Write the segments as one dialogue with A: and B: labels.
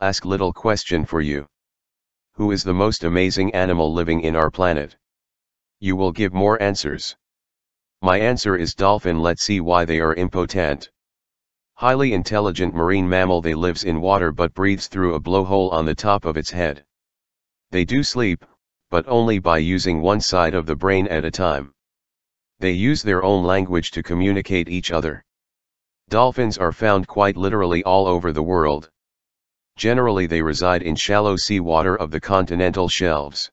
A: ask little question for you. Who is the most amazing animal living in our planet? You will give more answers. My answer is dolphin let's see why they are impotent. Highly intelligent marine mammal they lives in water but breathes through a blowhole on the top of its head. They do sleep, but only by using one side of the brain at a time. They use their own language to communicate each other. Dolphins are found quite literally all over the world. Generally they reside in shallow sea water of the continental shelves.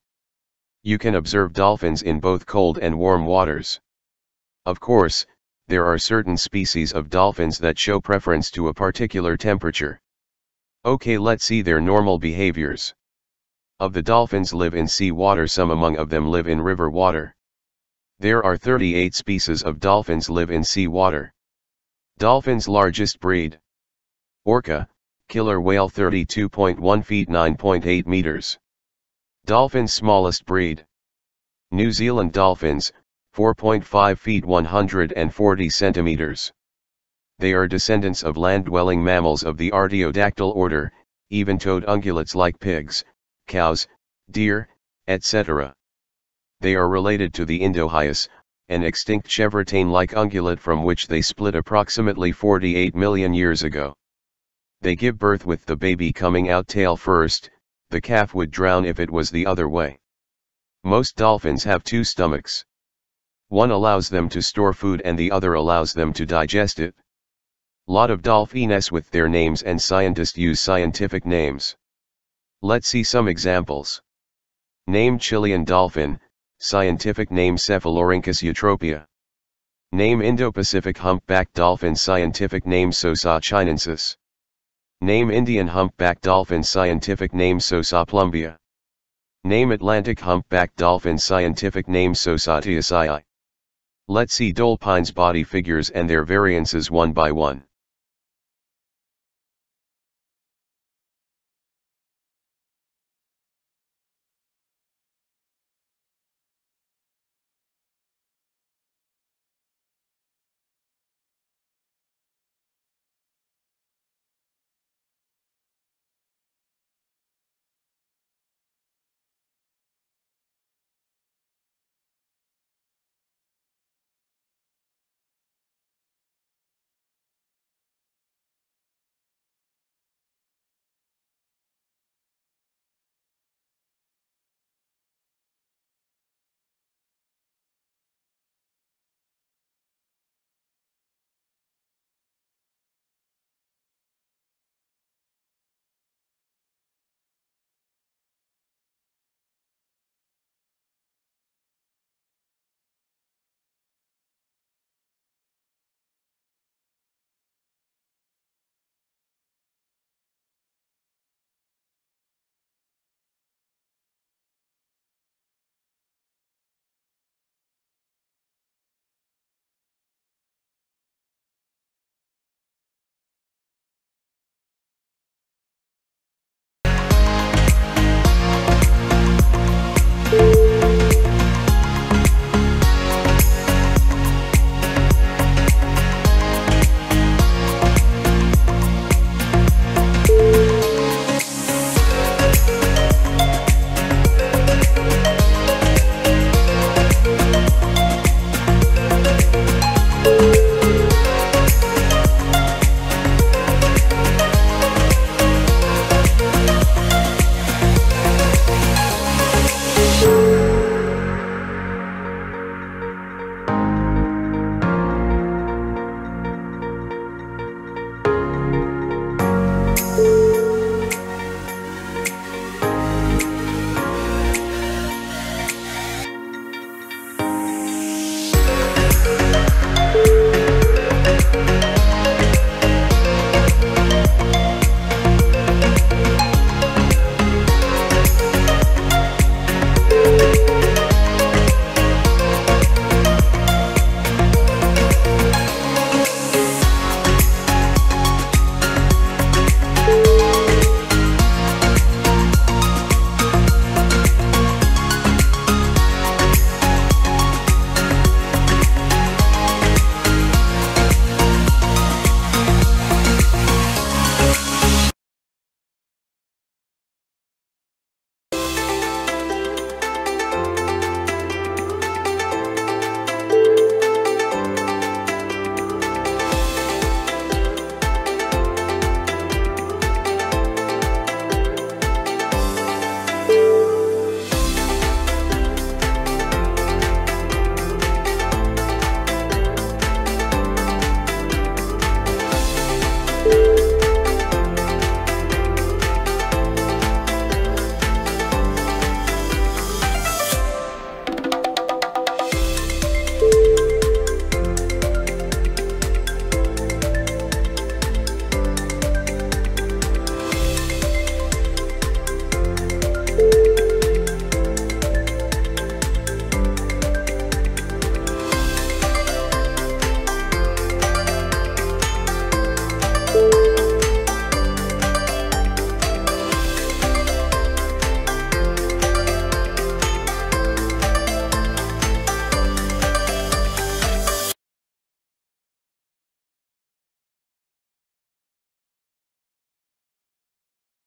A: You can observe dolphins in both cold and warm waters. Of course, there are certain species of dolphins that show preference to a particular temperature. Okay let's see their normal behaviors. Of the dolphins live in sea water some among of them live in river water. There are 38 species of dolphins live in sea water. Dolphins largest breed. Orca, killer whale 32.1 feet 9.8 meters. Dolphins smallest breed. New Zealand dolphins, 4.5 feet 140 centimeters. They are descendants of land-dwelling mammals of the Artiodactyl order, even-toed ungulates like pigs, cows, deer, etc. They are related to the Indohyus, an extinct chevrotain-like ungulate from which they split approximately 48 million years ago. They give birth with the baby coming out tail first, the calf would drown if it was the other way. Most dolphins have two stomachs. One allows them to store food and the other allows them to digest it. Lot of dolphines with their names and scientists use scientific names. Let's see some examples. Name Chilean dolphin, scientific name Cephalorhynchus eutropia. Name Indo-Pacific humpback dolphin scientific name Sousa chinensis. Name Indian humpback dolphin scientific name Sousa plumbea. Name Atlantic humpback dolphin scientific name Sousa teuszii. Let's see dolphins body figures and their variances one by one.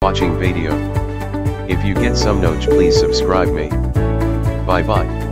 A: Watching video. If you get some knowledge please subscribe me. Bye bye.